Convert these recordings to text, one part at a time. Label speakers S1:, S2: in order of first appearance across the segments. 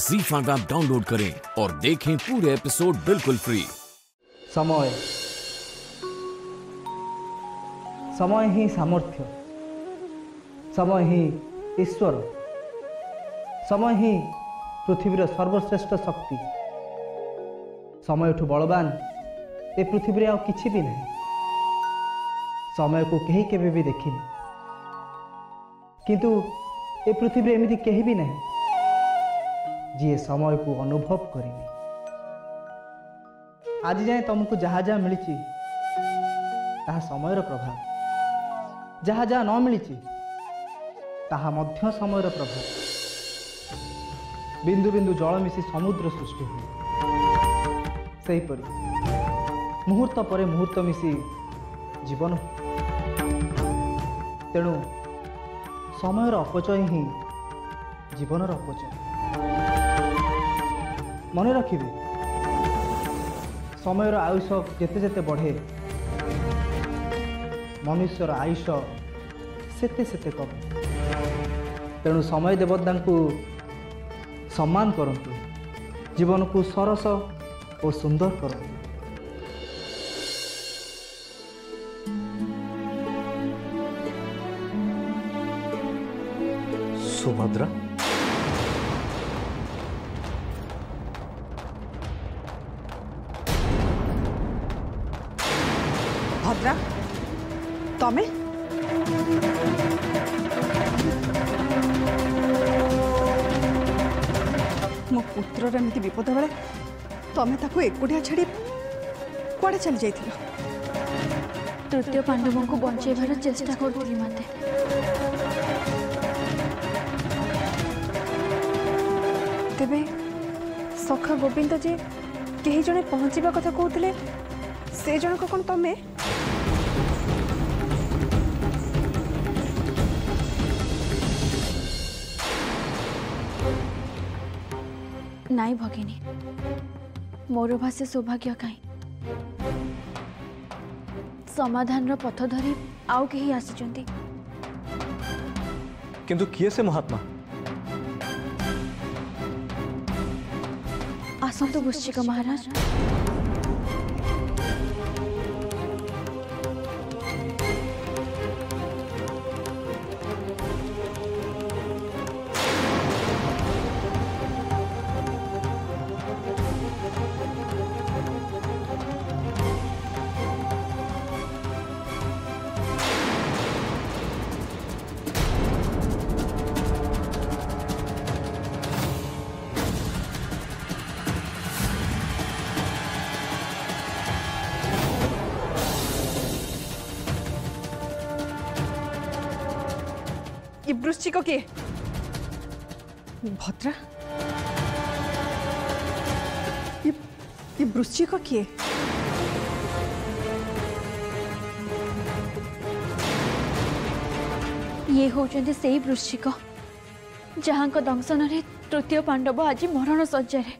S1: जी five app download करें और देखें पूरे एपिसोड बिल्कुल फ्री
S2: समय समय ही सामर्थ्य समय ही ईश्वर समय ही पृथ्वी सर्वश्रेष्ठ शक्ति समय ठू बलवान ए पृथ्वी आ कि भी ना समय को कहीं के भी देखनी किंतु ए पृथ्वी एमती कहीं भी नहीं ଯିଏ ସମୟକୁ ଅନୁଭବ କରିବେ ଆଜି ଯାଏଁ ତୁମକୁ ଯାହା ଯାହା ମିଳିଛି ତାହା ସମୟର ପ୍ରଭାବ ଯାହା ଯାହା ନ ମିଳିଛି ତାହା ମଧ୍ୟ ସମୟର ପ୍ରଭାବ ବିନ୍ଦୁ ବିନ୍ଦୁ ଜଳ ମିଶି ସମୁଦ୍ର ସୃଷ୍ଟି ହୁଏ ସେହିପରି ମୁହୂର୍ତ୍ତ ପରେ ମୁହୂର୍ତ୍ତ ମିଶି ଜୀବନ ତେଣୁ ସମୟର ଅପଚୟ ହିଁ ଜୀବନର ଅପଚୟ ମନେ ରଖିବେ ସମୟର ଆୟୁଷ ଯେତେ ଯେତେ ବଢ଼େ ମନୁଷ୍ୟର ଆୟୁଷ ସେତେ ସେତେ କମ୍ ତେଣୁ ସମୟ ଦେବତାଙ୍କୁ ସମ୍ମାନ କରନ୍ତୁ ଜୀବନକୁ ସରସ ଓ ସୁନ୍ଦର କରନ୍ତୁ
S3: ସୁଭଦ୍ରା
S4: ভদ্রা তমে ମୋ ପୁତ୍ରର ଏମିତି ବିପଦ ବେଳେ ତମେ ତାକୁ ଏକୁଟିଆ ଛାଡ଼ି କୁଆଡ଼େ ଚାଲି ଯାଇଥିଲ
S5: ତୃତୀୟ ପାଣ୍ଡବଙ୍କୁ ବଞ୍ଚାଇବାର ଚେଷ୍ଟା କରୁଥିଲି ମାତେ
S4: ତେବେ ସଖା ଗୋବିନ୍ଦ ଯେ କେହି ଜଣେ ପହଞ୍ଚିବା କଥା କହୁଥିଲେ ସେ ଜଣକ କ'ଣ ତମେ
S5: नाई भगिनी मोर भाषे सौभाग्य कहीं समाधान पथ
S3: धरी आउ कही किंतु
S5: किए से महात्मा
S4: आसंत गुश्चिक महाराज ये वृश्चिक के भद्रा ये
S5: ये वृश्चिक किए ये होउछन्ते सेही वृश्चिक जहाँको दंशनरे तृतीय पाण्डव
S4: आज मरण शय्यारे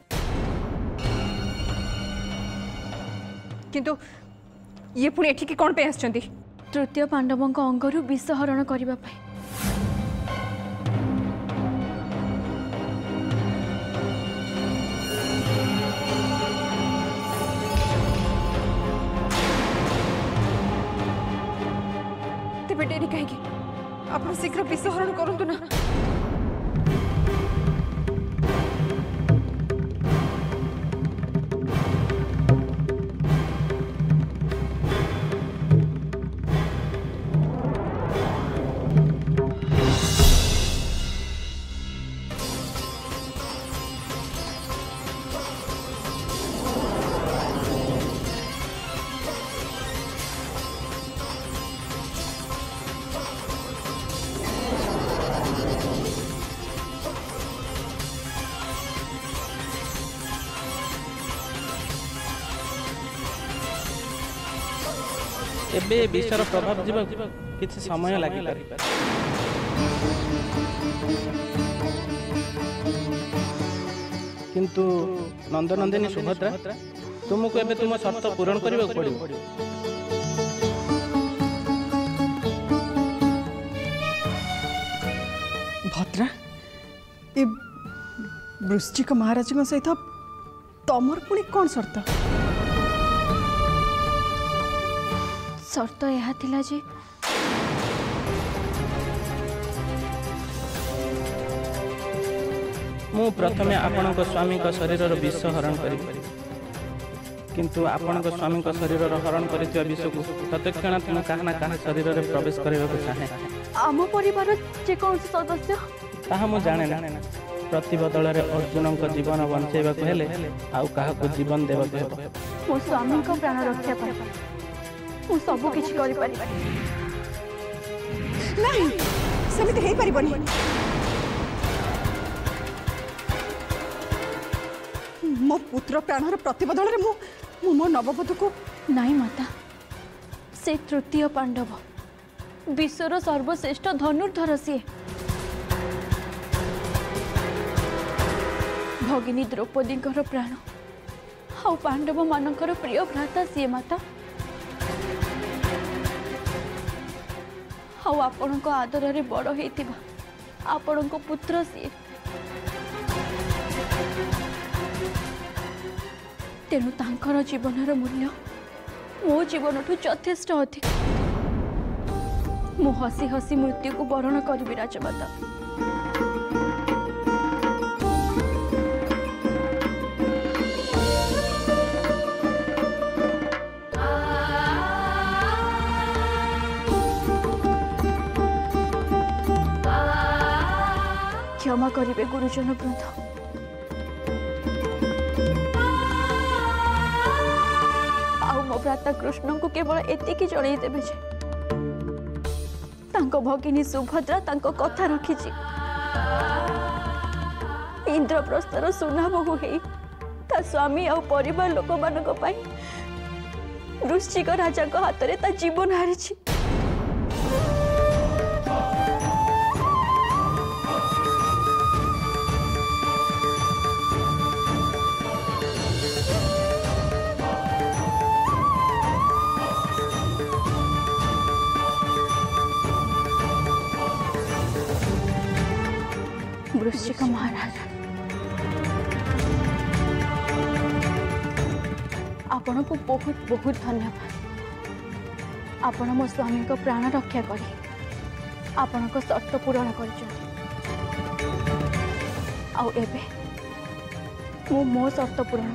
S4: किंतु ये पुणी एठिकी
S5: कौन पे आसछन्ती तृतीय पाण्डवको अंगरु विषहरण
S4: करने बेटेरी कहीं आप शीघ्र विषहरण करूँ तो ना
S6: ଏବେ ଏ ବିଷୟର ପ୍ରଭାବ ଯିବା କିଛି ସମୟ ଲାଗିପାରେ କିନ୍ତୁ ନନ୍ଦନନ୍ଦିନୀ ସୁଭଦ୍ରା ତୁମକୁ ଏବେ ତୁମ ସର୍ତ୍ତ ପୂରଣ କରିବାକୁ ପଡ଼ିବ
S4: ଭଦ୍ରା ଏ ବୃଶ୍ଚିକ ମହାରାଜଙ୍କ ସହିତ ତମର ପୁଣି କ'ଣ ସର୍ତ୍ତ
S5: ସର୍ତ୍ତ ଏହା ଥିଲା ଯେ
S6: ମୁଁ ପ୍ରଥମେ ଆପଣଙ୍କ ସ୍ୱାମୀଙ୍କ ଶରୀରର ବିଷ ହରଣ କରିପାରିବି କିନ୍ତୁ ଆପଣଙ୍କ ସ୍ୱାମୀଙ୍କ ଶରୀରର ହରଣ କରିଥିବା ବିଷକୁ ପ୍ରତକ୍ଷଣା ତୁମେ କାହା ନା କାହା ଶରୀରରେ ପ୍ରବେଶ କରିବାକୁ ଚାହେଁ
S5: ଆମ ପରିବାର ଯେକୌଣସି ସଦସ୍ୟ
S6: ତାହା ମୁଁ ଜାଣେ ନା ପ୍ରତିବଦଳରେ ଅର୍ଜୁନଙ୍କ ଜୀବନ ବଞ୍ଚାଇବାକୁ ହେଲେ ଆଉ କାହାକୁ ଜୀବନ ଦେବାକୁ ହେବ
S5: ମୋ ସ୍ୱାମୀଙ୍କ ପ୍ରାଣ ରକ୍ଷା କରିପାରିବି ମୁଁ ସବୁ କିଛି କରିପାରିବାନି
S4: ନାହିଁ ସେମିତି ହେଇପାରିବନି ମୋ ପୁତ୍ର ପ୍ରାଣର ପ୍ରତିବଦଳରେ ମୁଁ ମୁଁ ମୋ ନବବଧୂକୁ
S5: ନାଇଁ ମାତା ସେ ତୃତୀୟ ପାଣ୍ଡବ ବିଶ୍ୱର ସର୍ବଶ୍ରେଷ୍ଠ ଧନୁର୍ଦ୍ଧର ସିଏ ଭଗିନୀ ଦ୍ରୌପଦୀଙ୍କର ପ୍ରାଣ ଆଉ ପାଣ୍ଡବମାନଙ୍କର ପ୍ରିୟ ଭ୍ରାତା ସିଏ ମାତା ଆଉ ଆପଣଙ୍କ ଆଦରରେ ବଡ଼ ହେଇଥିବା ଆପଣଙ୍କ ପୁତ୍ର ସିଏ ତେଣୁ ତାଙ୍କର ଜୀବନର ମୂଲ୍ୟ ମୋ ଜୀବନଠୁ ଯଥେଷ୍ଟ ଅଧିକ ମୁଁ ହସି ହସି ମୃତ୍ୟୁକୁ ବରଣ କରିବି ରାଜମାତା ক্ষমা করবে গুরুজন বৃন্দ মো ভ্রাতা কৃষ্ণকে কেবল এতিকি জনাই দেবে যে তাঙ্ক ভগিনী সুভদ্রা তাঙ্ক কথা রাখিছি ইন্দ্রপ্রস্থর সুনাবহু হই তা স্বামী আর পরিবার লোকমানক পাই বৃশ্চিক রাজাঙ্ক হাতরে তা জীবন হারিছি আপনা কো বহুত বহুত ধন্যবাদ আপোনা মো স্বামী কো প্রাণ রক্ষা করি আপনা কো সত্ব পূর্ণ করিছন আও এবে মো মো সত্ব পূর্ণ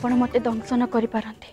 S5: ଆପଣ ମୋତେ ଦଂଶନ କରିପାରନ୍ତି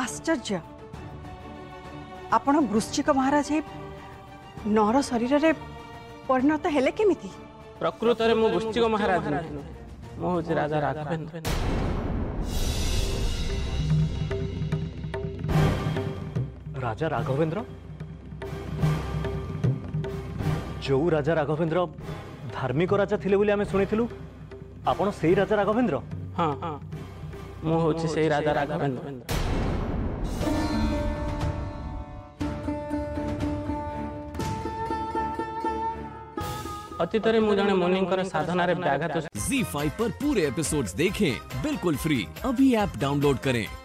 S4: ଆଶ୍ଚର୍ଯ୍ୟ ଆପଣ ବୃଶ୍ଚିକ ମହାରାଜ ହେଇ ନର ଶରୀରରେ ପରିଣତ ହେଲେ କେମିତି
S6: ପ୍ରକୃତରେ ମୁଁ ବୃଶ୍ଚିକ ମହାରାଜ ନୁହେଁ ମୁଁ ହେଉଛି ରାଜା ରାଘବେନ୍ଦ୍ର
S3: ରାଜା ରାଘବେନ୍ଦ୍ର ଯେଉଁ ରାଜା ରାଘବେନ୍ଦ୍ର ଧାର୍ମିକ ରାଜା ଥିଲେ ବୋଲି ଆମେ ଶୁଣିଥିଲୁ ଆପଣ ସେଇ ରାଜା ରାଘବେନ୍ଦ୍ର
S6: ହଁ ହଁ ମୁଁ ହେଉଛି ସେଇ ରାଜା ରାଘବେନ୍ଦ୍ର अतीतर में जड़े मुनि साधन व्याघात
S1: जी फाइव पर पूरे एपिसोड्स देखें बिल्कुल फ्री अभी ऐप डाउनलोड करें